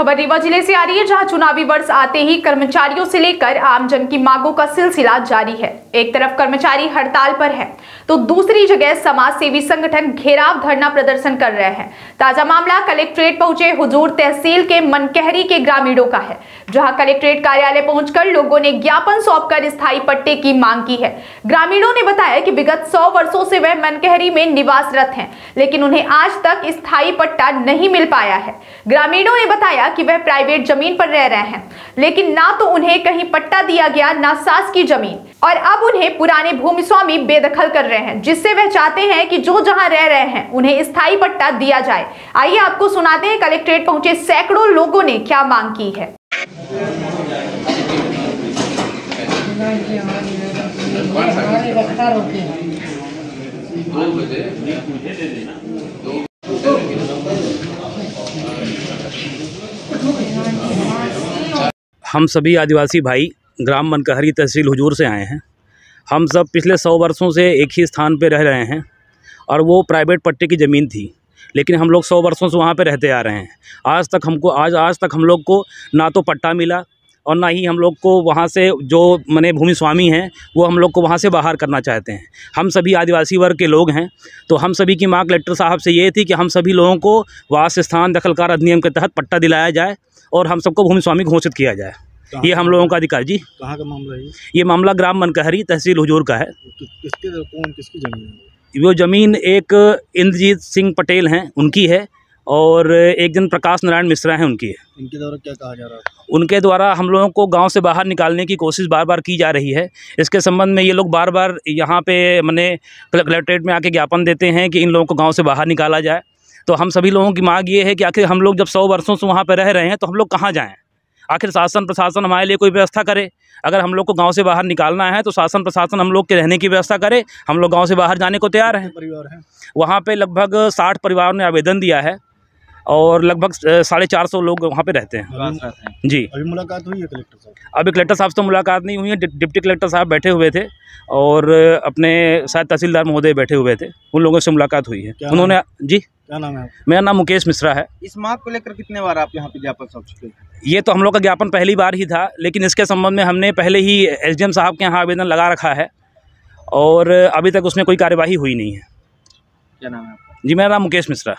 खबर रीवा ज़िले से आ रही है, जहाँ चुनावी वर्ष आते ही कर्मचारियों से लेकर आमजन की मांगों का सिलसिला जारी है। एक तरफ़ कर्मचारी हड़ताल पर है तो दूसरी जगह समाज सेवी संगठन घेराव धरना प्रदर्शन कर रहे हैं। ताज़ा मामला कलेक्ट्रेट पहुँचे हुजूर तहसील के मनकहरी के ग्रामीणों का है, जहाँ कलेक्ट्रेट कार्यालय पहुंचकर लोगों ने ज्ञापन सौंपकर स्थायी पट्टे की मांग की है। ग्रामीणों ने बताया कि विगत सौ वर्षो से वह मनकहरी में निवासरत है, लेकिन उन्हें आज तक स्थायी पट्टा नहीं मिल पाया है। ग्रामीणों ने बताया कि वह प्राइवेट ज़मीन पर रह रहे हैं। लेकिन ना तो उन्हें कहीं पट्टा दिया गया, ना सास की ज़मीन। और अब उन्हें पुराने भूमि स्वामी बेदखल कर रहे हैं, जिससे वह चाहते हैं कि जो जहाँ रह रहे हैं, उन्हें स्थायी पट्टा दिया जाए। आइए आपको सुनाते हैं, कलेक्ट्रेट पहुँचे सैकड़ों लोगों ने क्या मांग की है। हमारे रफ्तार होती है हम सभी आदिवासी भाई ग्राम मनकहरी तहसील हुजूर से आए हैं। हम सब पिछले सौ वर्षों से एक ही स्थान पर रह रहे हैं और वो प्राइवेट पट्टे की ज़मीन थी, लेकिन हम लोग सौ वर्षों से वहाँ पे रहते आ रहे हैं। आज तक हमको, आज आज तक हम लोग को ना तो पट्टा मिला और ना ही हम लोग को वहाँ से जो मने भूमि स्वामी हैं वो हम लोग को वहाँ से बाहर करना चाहते हैं। हम सभी आदिवासी वर्ग के लोग हैं तो हम सभी की मांग कलेक्टर साहब से ये थी कि हम सभी लोगों को वास स्थान दखलकार अधिनियम के तहत पट्टा दिलाया जाए और हम सबको भूमि स्वामी घोषित किया जाए। ये हम लोगों का अधिकार जी। कहाँ का मामला है ये? मामला ग्राम मनकहरी तहसील हुजूर का है। कि, किसके कौन किसकी ज़मीन है? वो ज़मीन एक इंद्रजीत सिंह पटेल हैं उनकी है। और एक जन प्रकाश नारायण मिश्रा हैं उनकी। इनके द्वारा क्या कहा जा रहा है? उनके द्वारा हम लोगों को गाँव से बाहर निकालने की कोशिश बार बार की जा रही है। इसके संबंध में ये लोग बार बार यहाँ पे मैंने कलेक्ट्रेट में आके ज्ञापन देते हैं कि इन लोगों को गाँव से बाहर निकाला जाए। तो हम सभी लोगों की मांग ये है कि आखिर हम लोग जब सौ वर्षों से वहाँ पर रह रहे हैं तो हम लोग कहाँ जाएँ? आखिर शासन प्रशासन हमारे लिए कोई व्यवस्था करे? अगर हम लोग को गाँव से बाहर निकालना है तो शासन प्रशासन हम लोग के रहने की व्यवस्था करे। हम लोग गाँव से बाहर जाने को तैयार हैं। परिवार हैं? वहाँ पे लगभग साठ परिवारों ने आवेदन दिया है। और लगभग साढ़े चार सौ लोग वहाँ पे रहते हैं। जी अभी मुलाकात हुई है कलेक्टर साहब अभी कलेक्टर साहब से मुलाकात नहीं हुई है। डिप्टी कलेक्टर साहब बैठे हुए थे और अपने शायद तहसीलदार महोदय बैठे हुए थे। उन लोगों से मुलाकात हुई है। उन्होंने जी? क्या नाम है मेरा नाम मुकेश मिश्रा है। इस मांग को लेकर कितने बार आप यहाँ पे ज्ञापन सौंप चुके हैं? ये तो हम लोग का ज्ञापन पहली बार ही था लेकिन इसके संबंध में हमने पहले ही एसडीएम साहब के यहाँ आवेदन लगा रखा है और अभी तक उसमें कोई कार्यवाही हुई नहीं है। क्या नाम है जी मेरा नाम मुकेश मिश्रा